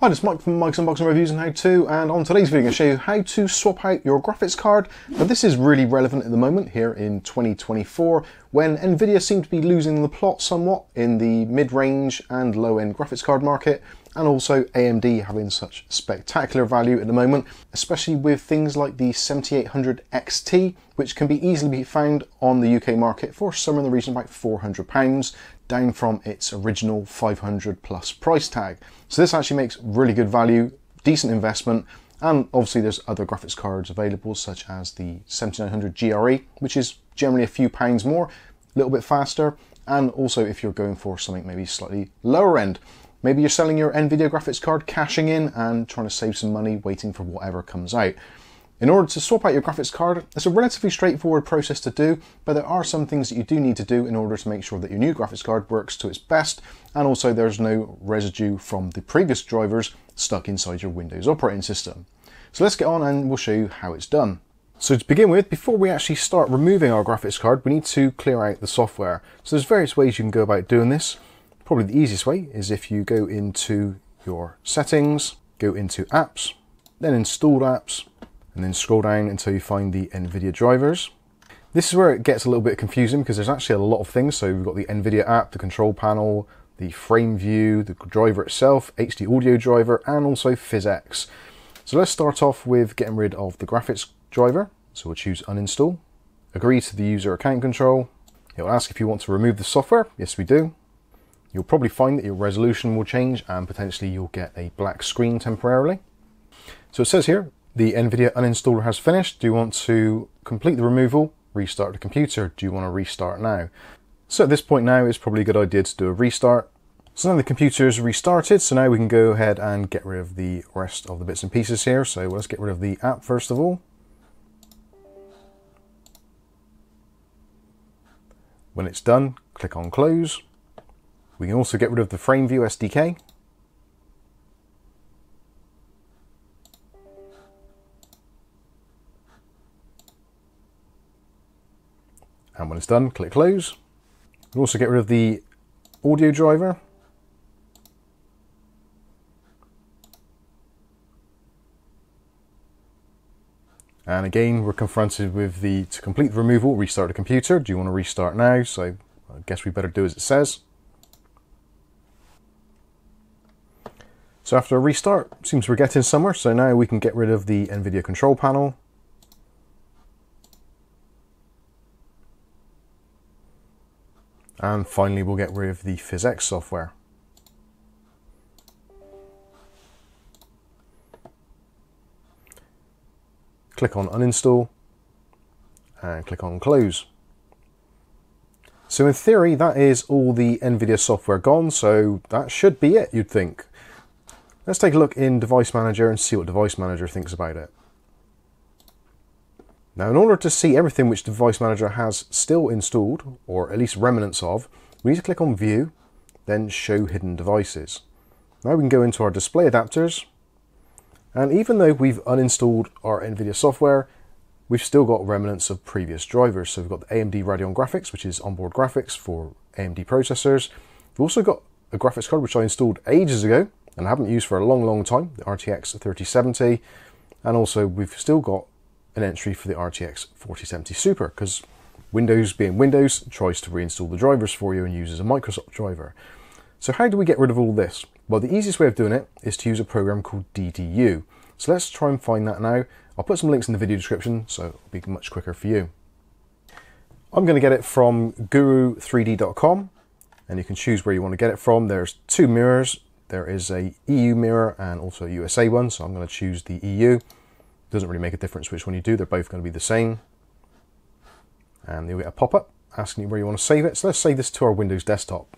Hi, this is Mike from Mike's Unboxing Reviews and How To, and on today's video I'm going to show you how to swap out your graphics card. Now this is really relevant at the moment here in 2024 when Nvidia seem to be losing the plot somewhat in the mid-range and low-end graphics card market and also AMD having such spectacular value at the moment, especially with things like the 7800 XT, which can be easily be found on the UK market for somewhere in the region of about £400, down from its original 500 plus price tag. So this actually makes really good value, decent investment, and obviously there's other graphics cards available such as the 7900 GRE, which is generally a few pounds more, a little bit faster, and also if you're going for something maybe slightly lower end, Maybe you're selling your NVIDIA graphics card, cashing in and trying to save some money waiting for whatever comes out. In order to swap out your graphics card, it's a relatively straightforward process to do, but there are some things that you do need to do in order to make sure that your new graphics card works to its best, and also there's no residue from the previous drivers stuck inside your Windows operating system. So let's get on and we'll show you how it's done. So to begin with, before we actually start removing our graphics card, we need to clear out the software. So there's various ways you can go about doing this. Probably the easiest way is if you go into your settings, go into apps, then installed apps, and then scroll down until you find the NVIDIA drivers. This is where it gets a little bit confusing because there's actually a lot of things. So we've got the NVIDIA app, the control panel, the frame view, the driver itself, HD audio driver, and also PhysX. So let's start off with getting rid of the graphics driver. So we'll choose uninstall, agree to the user account control. It will ask if you want to remove the software. Yes, we do. You'll probably find that your resolution will change and potentially you'll get a black screen temporarily. So it says here, the NVIDIA uninstaller has finished. Do you want to complete the removal, restart the computer? Do you want to restart now? So at this point now, it's probably a good idea to do a restart. So now the computer is restarted, so now we can go ahead and get rid of the rest of the bits and pieces here. So let's get rid of the app first of all. When it's done, click on close. We can also get rid of the FrameView SDK. And when it's done, click close. We can also get rid of the audio driver. And again, we're confronted with the, to complete the removal, restart the computer. Do you want to restart now? So I guess we better do as it says. So after a restart, seems we're getting somewhere. So now we can get rid of the NVIDIA control panel. And finally, we'll get rid of the PhysX software. Click on uninstall and click on close. So in theory, that is all the NVIDIA software gone, so that should be it, you'd think. Let's take a look in Device Manager and see what Device Manager thinks about it. Now in order to see everything which Device Manager has still installed, or at least remnants of, we need to click on View, then Show Hidden Devices. Now we can go into our display adapters, and even though we've uninstalled our NVIDIA software, we've still got remnants of previous drivers. So we've got the AMD Radeon Graphics, which is onboard graphics for AMD processors. We've also got a graphics card which I installed ages ago, and I haven't used for a long, long time, the RTX 3070. And also we've still got an entry for the RTX 4070 Super because Windows being Windows tries to reinstall the drivers for you and uses a Microsoft driver. So how do we get rid of all this? Well, the easiest way of doing it is to use a program called DDU. So let's try and find that now. I'll put some links in the video description so it'll be much quicker for you. I'm going to get it from guru3d.com and you can choose where you want to get it from. There's two mirrors, there is a EU mirror and also a USA one, so I'm going to choose the EU. Doesn't really make a difference which one you do, they're both going to be the same. And you'll get a pop-up asking you where you want to save it. So let's save this to our Windows desktop.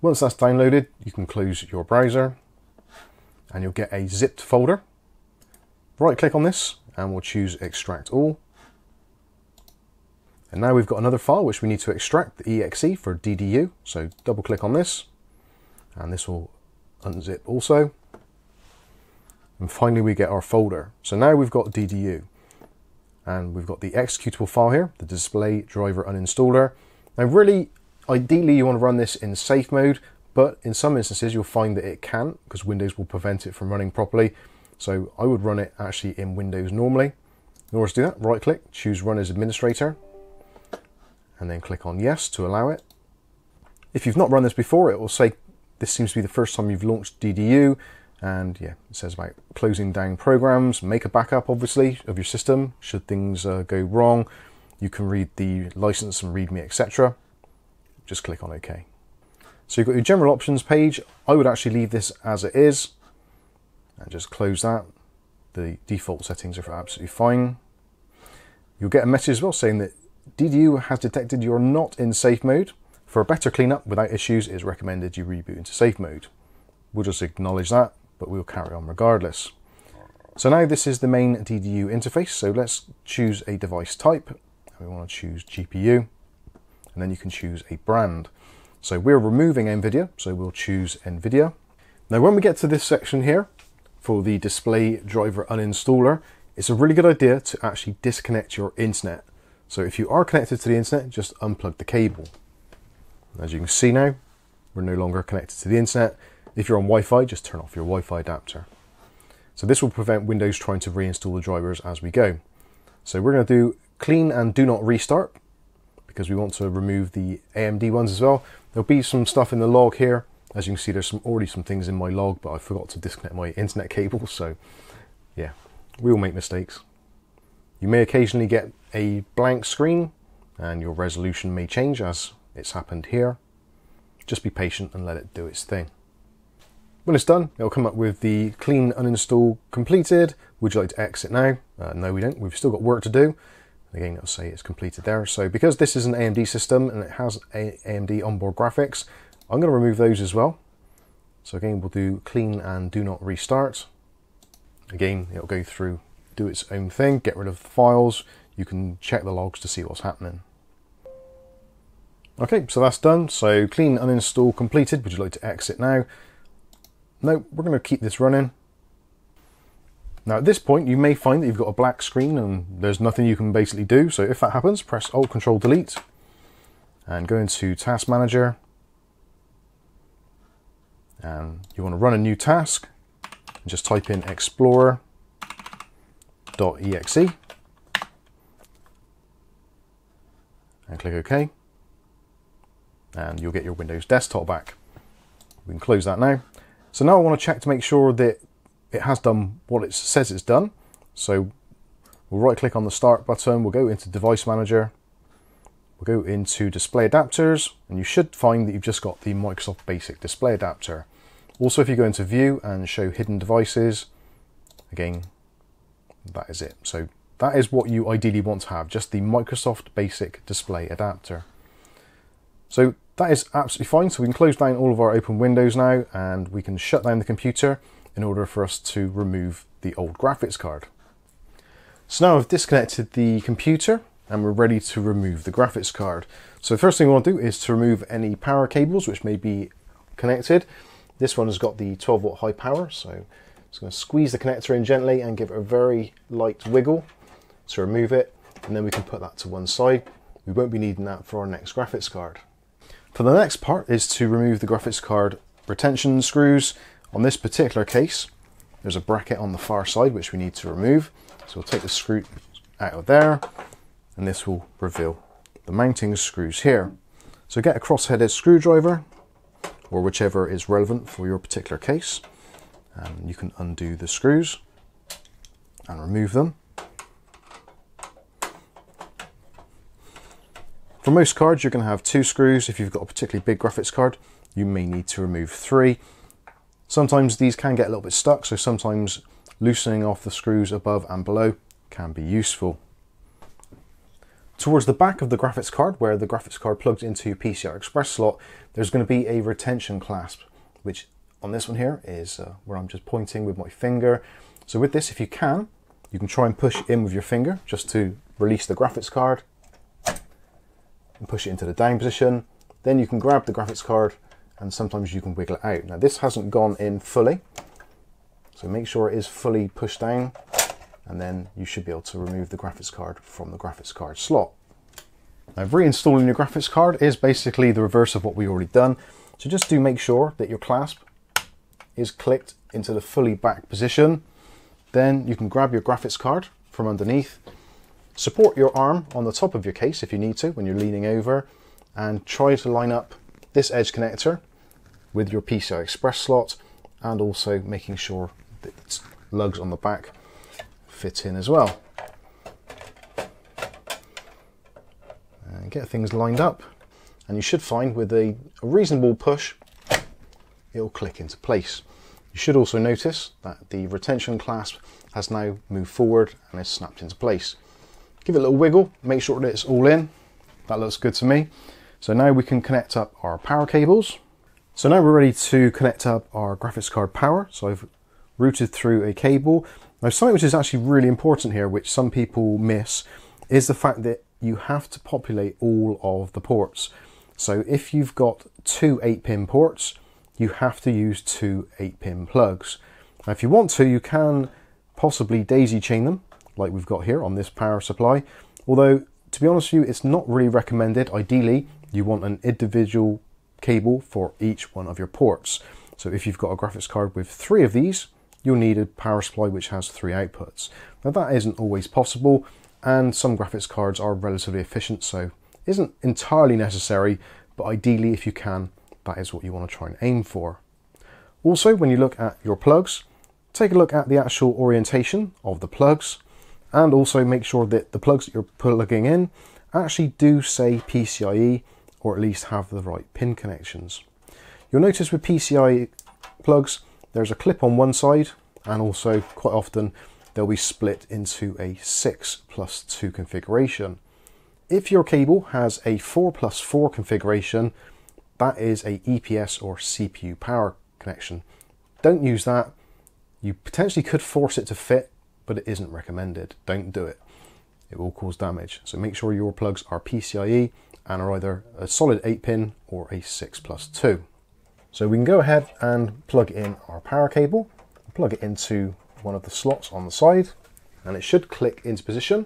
Once that's downloaded, you can close your browser and you'll get a zipped folder. Right click on this and we'll choose extract all. And now we've got another file which we need to extract, the exe for DDU. So double click on this and this will unzip also. And finally we get our folder. So now we've got DDU and we've got the executable file here, the display driver uninstaller. Now really, ideally you want to run this in safe mode, but in some instances you'll find that it can't because Windows will prevent it from running properly. So I would run it actually in Windows normally. In order to do that, right click, choose Run as Administrator, and then click on Yes to allow it. If you've not run this before, it will say this seems to be the first time you've launched DDU, and yeah, it says about closing down programs, make a backup obviously of your system should things uh, go wrong. You can read the license and readme, etc. Just click on OK. So you've got your general options page. I would actually leave this as it is and just close that. The default settings are absolutely fine. You'll get a message as well saying that DDU has detected you're not in safe mode. For a better cleanup without issues, it is recommended you reboot into safe mode. We'll just acknowledge that, but we'll carry on regardless. So now this is the main DDU interface, so let's choose a device type. We want to choose GPU, and then you can choose a brand. So we're removing NVIDIA, so we'll choose NVIDIA. Now when we get to this section here, for the display driver uninstaller, it's a really good idea to actually disconnect your internet. So if you are connected to the internet, just unplug the cable. As you can see now, we're no longer connected to the internet. If you're on Wi-Fi, just turn off your Wi-Fi adapter. So this will prevent Windows trying to reinstall the drivers as we go. So we're going to do clean and do not restart because we want to remove the AMD ones as well. There'll be some stuff in the log here as you can see, there's some, already some things in my log, but I forgot to disconnect my internet cable. So yeah, we all make mistakes. You may occasionally get a blank screen and your resolution may change as it's happened here. Just be patient and let it do its thing. When it's done, it'll come up with the clean uninstall completed. Would you like to exit now? Uh, no, we don't. We've still got work to do. Again, it'll say it's completed there. So because this is an AMD system and it has AMD onboard graphics, I'm going to remove those as well. So again, we'll do clean and do not restart. Again, it'll go through, do its own thing, get rid of the files. You can check the logs to see what's happening. Okay, so that's done. So clean uninstall completed. Would you like to exit now? No, we're going to keep this running. Now at this point, you may find that you've got a black screen and there's nothing you can basically do. So if that happens, press Alt Control Delete and go into Task Manager and you want to run a new task and just type in explorer.exe and click OK and you'll get your Windows desktop back. We can close that now. So now I want to check to make sure that it has done what it says it's done. So we'll right click on the start button, we'll go into device manager, we'll go into display adapters and you should find that you've just got the Microsoft Basic display adapter. Also, if you go into view and show hidden devices, again, that is it. So that is what you ideally want to have, just the Microsoft Basic display adapter. So that is absolutely fine. So we can close down all of our open windows now and we can shut down the computer in order for us to remove the old graphics card. So now I've disconnected the computer and we're ready to remove the graphics card. So the first thing we want to do is to remove any power cables which may be connected. This one has got the 12 watt high power, so I'm just going to squeeze the connector in gently and give it a very light wiggle to remove it, and then we can put that to one side. We won't be needing that for our next graphics card. For the next part is to remove the graphics card retention screws. On this particular case, there's a bracket on the far side which we need to remove. So we'll take the screw out of there and this will reveal the mounting screws here. So get a cross-headed screwdriver or whichever is relevant for your particular case. And you can undo the screws and remove them. For most cards, you're going to have two screws. If you've got a particularly big graphics card, you may need to remove three. Sometimes these can get a little bit stuck, so sometimes loosening off the screws above and below can be useful. Towards the back of the graphics card, where the graphics card plugs into your PCI Express slot, there's going to be a retention clasp, which on this one here is uh, where I'm just pointing with my finger. So with this, if you can, you can try and push in with your finger just to release the graphics card and push it into the down position. Then you can grab the graphics card and sometimes you can wiggle it out. Now this hasn't gone in fully, so make sure it is fully pushed down and then you should be able to remove the graphics card from the graphics card slot. Now reinstalling your graphics card is basically the reverse of what we already done. So just do make sure that your clasp is clicked into the fully back position. Then you can grab your graphics card from underneath, support your arm on the top of your case if you need to when you're leaning over, and try to line up this edge connector with your PCI Express slot and also making sure that lugs on the back fit in as well. And get things lined up and you should find with a, a reasonable push it'll click into place. You should also notice that the retention clasp has now moved forward and is snapped into place. Give it a little wiggle, make sure that it's all in. That looks good to me. So now we can connect up our power cables. So now we're ready to connect up our graphics card power. So I've routed through a cable. Now something which is actually really important here, which some people miss, is the fact that you have to populate all of the ports. So if you've got two 8-pin ports, you have to use two 8-pin plugs. Now if you want to, you can possibly daisy chain them, like we've got here on this power supply, although to be honest with you, it's not really recommended. Ideally, you want an individual cable for each one of your ports. So if you've got a graphics card with three of these, you'll need a power supply which has three outputs. Now that isn't always possible, and some graphics cards are relatively efficient, so isn't entirely necessary, but ideally if you can, that is what you want to try and aim for. Also, when you look at your plugs, take a look at the actual orientation of the plugs, and also make sure that the plugs that you're plugging in actually do say PCIe or at least have the right pin connections. You'll notice with PCI plugs there's a clip on one side and also quite often they'll be split into a 6 plus 2 configuration. If your cable has a 4 plus 4 configuration that is a EPS or CPU power connection. Don't use that. You potentially could force it to fit but it isn't recommended. Don't do it. It will cause damage. So make sure your plugs are PCIe and are either a solid 8 pin or a 6 plus 2. So we can go ahead and plug in our power cable, plug it into one of the slots on the side, and it should click into position.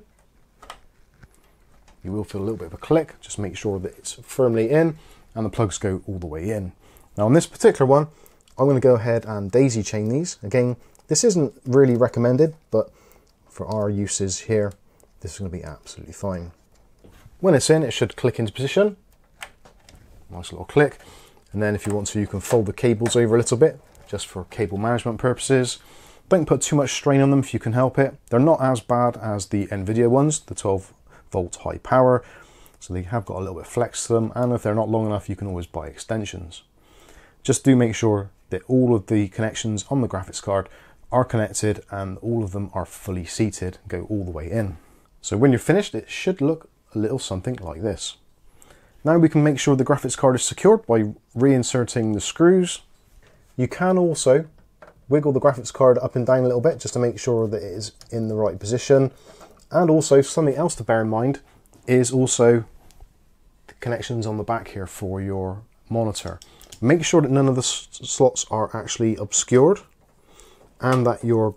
You will feel a little bit of a click, just make sure that it's firmly in and the plugs go all the way in. Now on this particular one, I'm going to go ahead and daisy chain these. Again, this isn't really recommended, but for our uses here, this is going to be absolutely fine. When it's in, it should click into position. Nice little click. And then if you want to, you can fold the cables over a little bit, just for cable management purposes. Don't put too much strain on them if you can help it. They're not as bad as the NVIDIA ones, the 12 volt high power. So they have got a little bit of flex to them. And if they're not long enough, you can always buy extensions. Just do make sure that all of the connections on the graphics card are connected and all of them are fully seated, go all the way in. So when you're finished, it should look a little something like this. Now we can make sure the graphics card is secured by reinserting the screws. You can also wiggle the graphics card up and down a little bit just to make sure that it is in the right position. And also something else to bear in mind is also the connections on the back here for your monitor. Make sure that none of the slots are actually obscured and that your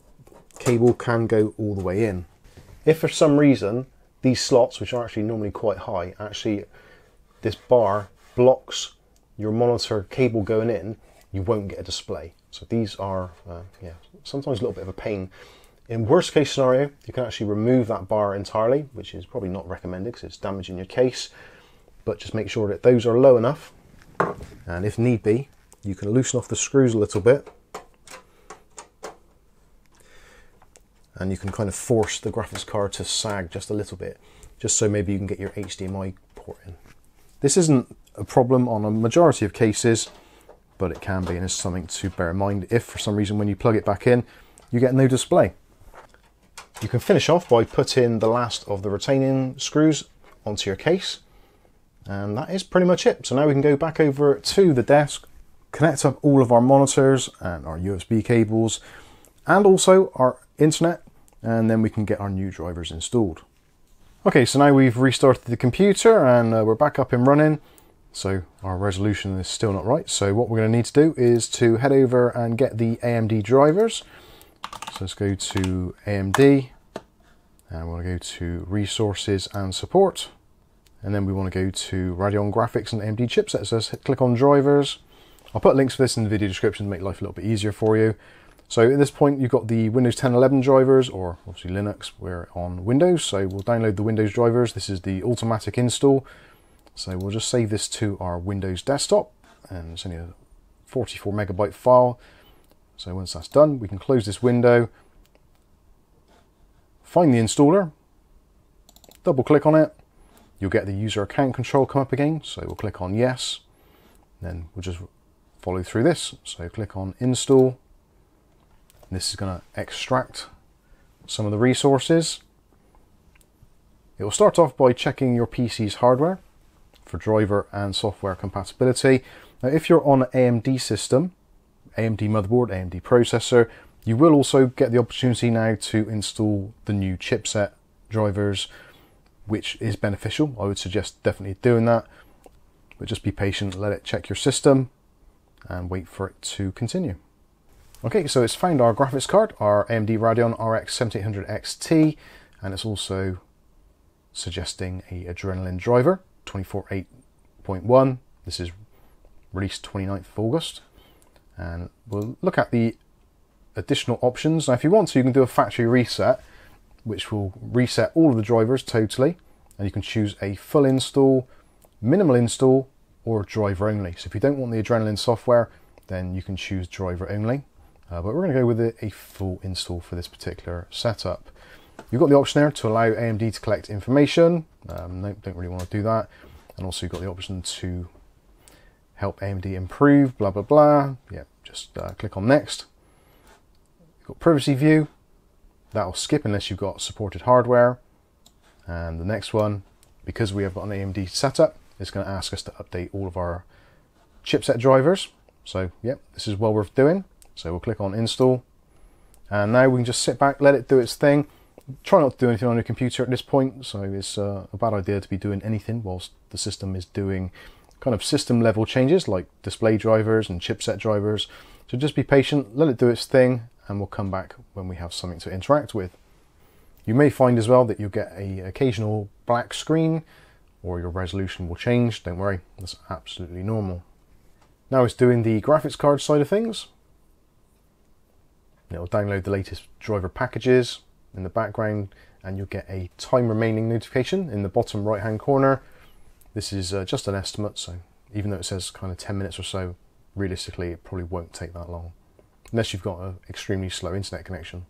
cable can go all the way in. If for some reason these slots, which are actually normally quite high, actually this bar blocks your monitor cable going in, you won't get a display. So these are, uh, yeah, sometimes a little bit of a pain. In worst case scenario, you can actually remove that bar entirely, which is probably not recommended because it's damaging your case. But just make sure that those are low enough. And if need be, you can loosen off the screws a little bit and you can kind of force the graphics card to sag just a little bit, just so maybe you can get your HDMI port in. This isn't a problem on a majority of cases, but it can be, and it's something to bear in mind if for some reason when you plug it back in, you get no display. You can finish off by putting the last of the retaining screws onto your case, and that is pretty much it. So now we can go back over to the desk, connect up all of our monitors and our USB cables, and also our internet and then we can get our new drivers installed. Okay, so now we've restarted the computer and uh, we're back up and running. So our resolution is still not right. So what we're going to need to do is to head over and get the AMD drivers. So let's go to AMD and we'll go to resources and support. And then we want to go to Radeon graphics and AMD chipsets. So let's click on drivers I'll put links for this in the video description to make life a little bit easier for you. So at this point, you've got the Windows 10 11 drivers, or obviously Linux, we're on Windows. So we'll download the Windows drivers. This is the automatic install. So we'll just save this to our Windows desktop, and it's only a 44 megabyte file. So once that's done, we can close this window, find the installer, double click on it, you'll get the user account control come up again. So we'll click on yes, then we'll just follow through this. So click on install, this is going to extract some of the resources. It will start off by checking your PC's hardware for driver and software compatibility. Now, if you're on an AMD system, AMD motherboard, AMD processor, you will also get the opportunity now to install the new chipset drivers, which is beneficial. I would suggest definitely doing that, but just be patient, let it check your system and wait for it to continue. Okay, so it's found our graphics card, our AMD Radeon RX 7800 XT, and it's also suggesting a Adrenalin driver, 24.8.1. This is released 29th of August. And we'll look at the additional options. Now, if you want to, you can do a factory reset, which will reset all of the drivers totally. And you can choose a full install, minimal install, or driver only. So if you don't want the Adrenalin software, then you can choose driver only. Uh, but we're going to go with a, a, full install for this particular setup. You've got the option there to allow AMD to collect information. Um, no, don't really want to do that. And also you've got the option to help AMD improve, blah, blah, blah. Yeah, just uh, click on next. You've got privacy view. That'll skip unless you've got supported hardware. And the next one, because we have got an AMD setup, it's going to ask us to update all of our chipset drivers. So, yeah, this is well worth doing. So we'll click on install. And now we can just sit back, let it do its thing. Try not to do anything on your computer at this point, so it's uh, a bad idea to be doing anything whilst the system is doing kind of system level changes like display drivers and chipset drivers. So just be patient, let it do its thing, and we'll come back when we have something to interact with. You may find as well that you'll get a occasional black screen or your resolution will change. Don't worry, that's absolutely normal. Now it's doing the graphics card side of things. It'll download the latest driver packages in the background and you'll get a time remaining notification in the bottom right hand corner. This is uh, just an estimate, so even though it says kind of 10 minutes or so, realistically it probably won't take that long, unless you've got an extremely slow internet connection.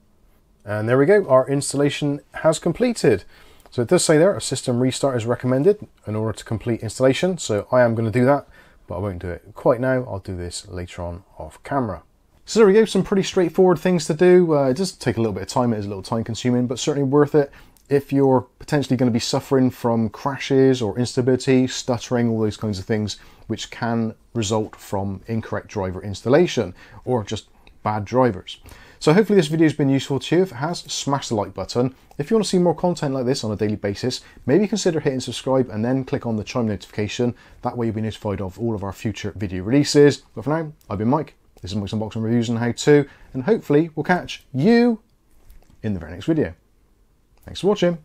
And there we go, our installation has completed. So it does say there, a system restart is recommended in order to complete installation, so I am going to do that, but I won't do it quite now, I'll do this later on off camera. So there we go, some pretty straightforward things to do. Uh, it does take a little bit of time, it is a little time consuming, but certainly worth it if you're potentially going to be suffering from crashes or instability, stuttering, all those kinds of things, which can result from incorrect driver installation or just bad drivers. So hopefully this video has been useful to you. If it has, smash the like button. If you want to see more content like this on a daily basis, maybe consider hitting subscribe and then click on the chime notification. That way you'll be notified of all of our future video releases. But for now, I've been Mike. This is Mike's Unboxing Reviews and How To, and hopefully we'll catch you in the very next video. Thanks for watching.